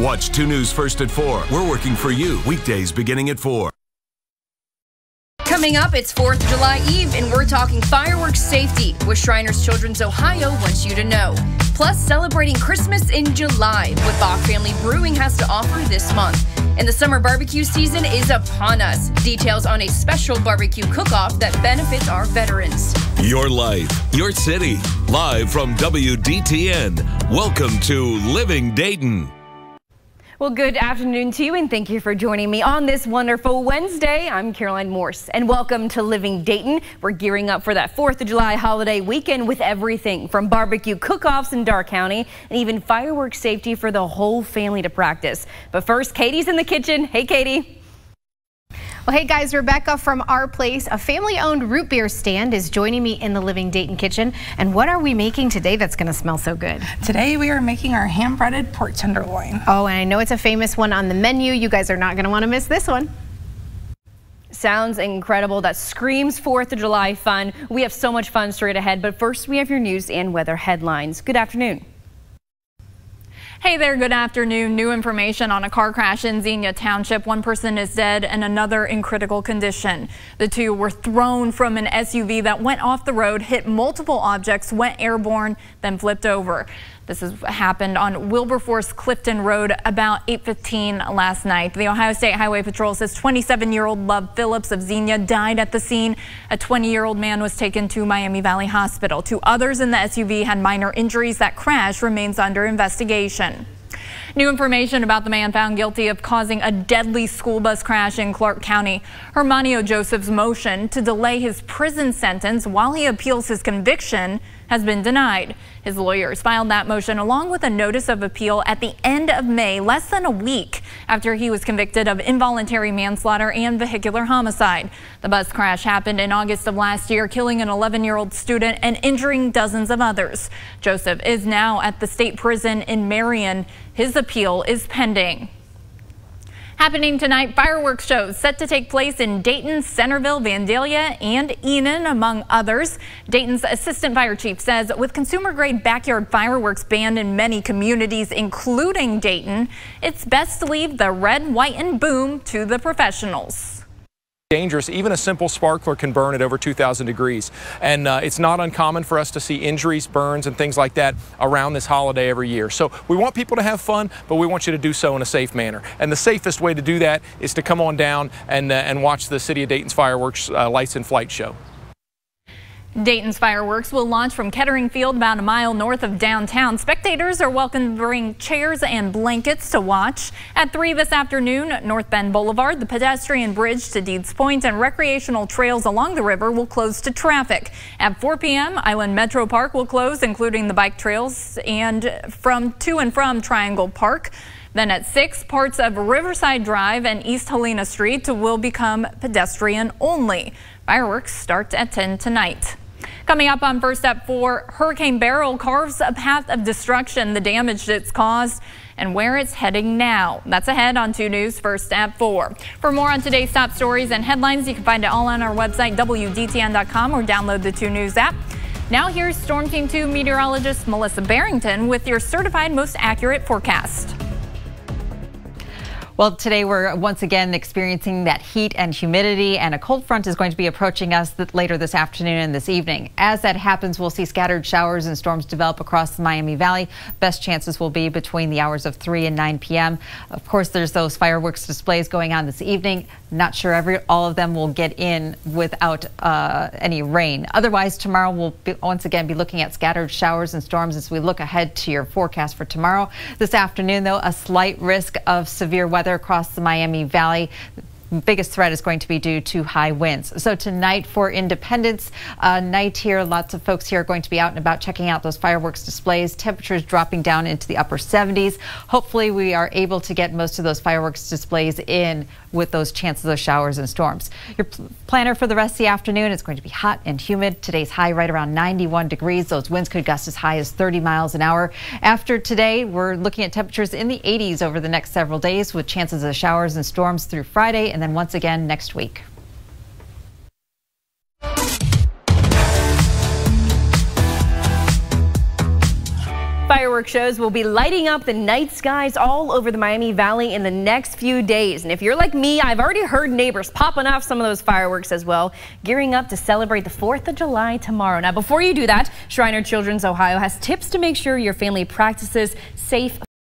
Watch 2 News first at 4. We're working for you weekdays beginning at 4. Coming up, it's 4th of July Eve, and we're talking fireworks safety, with Shriners Children's Ohio wants you to know. Plus, celebrating Christmas in July, what Bock Family Brewing has to offer this month. And the summer barbecue season is upon us. Details on a special barbecue cook off that benefits our veterans. Your life, your city. Live from WDTN. Welcome to Living Dayton. Well, good afternoon to you, and thank you for joining me on this wonderful Wednesday. I'm Caroline Morse, and welcome to Living Dayton. We're gearing up for that 4th of July holiday weekend with everything from barbecue cook-offs in Darke County and even fireworks safety for the whole family to practice. But first, Katie's in the kitchen. Hey, Katie. Well, hey guys, Rebecca from Our Place, a family-owned root beer stand, is joining me in the Living Dayton kitchen. And what are we making today that's going to smell so good? Today we are making our hand-breaded pork tenderloin. Oh, and I know it's a famous one on the menu. You guys are not going to want to miss this one. Sounds incredible. That screams 4th of July fun. We have so much fun straight ahead, but first we have your news and weather headlines. Good afternoon. Hey there, good afternoon. New information on a car crash in Xenia Township. One person is dead and another in critical condition. The two were thrown from an SUV that went off the road, hit multiple objects, went airborne, then flipped over. This has happened on Wilberforce Clifton Road about 8.15 last night. The Ohio State Highway Patrol says 27-year-old Love Phillips of Xenia died at the scene. A 20-year-old man was taken to Miami Valley Hospital. Two others in the SUV had minor injuries. That crash remains under investigation. New information about the man found guilty of causing a deadly school bus crash in Clark County. Hermanio Joseph's motion to delay his prison sentence while he appeals his conviction has been denied. His lawyers filed that motion along with a notice of appeal at the end of May, less than a week after he was convicted of involuntary manslaughter and vehicular homicide. The bus crash happened in August of last year, killing an 11-year-old student and injuring dozens of others. Joseph is now at the state prison in Marion. His appeal is pending. Happening tonight, fireworks shows set to take place in Dayton, Centerville, Vandalia, and Enon, among others. Dayton's assistant fire chief says with consumer grade backyard fireworks banned in many communities, including Dayton, it's best to leave the red, white, and boom to the professionals dangerous. Even a simple sparkler can burn at over 2,000 degrees. And uh, it's not uncommon for us to see injuries, burns, and things like that around this holiday every year. So we want people to have fun, but we want you to do so in a safe manner. And the safest way to do that is to come on down and, uh, and watch the City of Dayton's fireworks uh, lights and flight show. Dayton's fireworks will launch from Kettering Field about a mile north of downtown. Spectators are welcome to bring chairs and blankets to watch. At 3 this afternoon, North Bend Boulevard, the pedestrian bridge to Deeds Point, and recreational trails along the river will close to traffic. At 4 p.m., Island Metro Park will close, including the bike trails and from to and from Triangle Park. Then at 6, parts of Riverside Drive and East Helena Street will become pedestrian only. Fireworks start at 10 tonight. Coming up on First at 4, Hurricane Beryl carves a path of destruction, the damage it's caused, and where it's heading now. That's ahead on 2 News First at 4. For more on today's top stories and headlines, you can find it all on our website, WDTN.com, or download the 2 News app. Now here's Storm Team 2 meteorologist Melissa Barrington with your certified most accurate forecast. Well, today we're once again experiencing that heat and humidity, and a cold front is going to be approaching us later this afternoon and this evening. As that happens, we'll see scattered showers and storms develop across the Miami Valley. Best chances will be between the hours of 3 and 9 p.m. Of course, there's those fireworks displays going on this evening. Not sure every all of them will get in without uh, any rain. Otherwise, tomorrow we'll be, once again be looking at scattered showers and storms as we look ahead to your forecast for tomorrow. This afternoon, though, a slight risk of severe weather weather across the Miami Valley biggest threat is going to be due to high winds. So tonight for Independence uh, night here, lots of folks here are going to be out and about checking out those fireworks displays. Temperatures dropping down into the upper 70s. Hopefully we are able to get most of those fireworks displays in with those chances of showers and storms. Your planner for the rest of the afternoon is going to be hot and humid. Today's high right around 91 degrees. Those winds could gust as high as 30 miles an hour. After today, we're looking at temperatures in the 80s over the next several days with chances of showers and storms through Friday and then once again next week. Fireworks shows will be lighting up the night skies all over the Miami Valley in the next few days. And if you're like me, I've already heard neighbors popping off some of those fireworks as well, gearing up to celebrate the 4th of July tomorrow. Now, before you do that, Shriner Children's Ohio has tips to make sure your family practices safe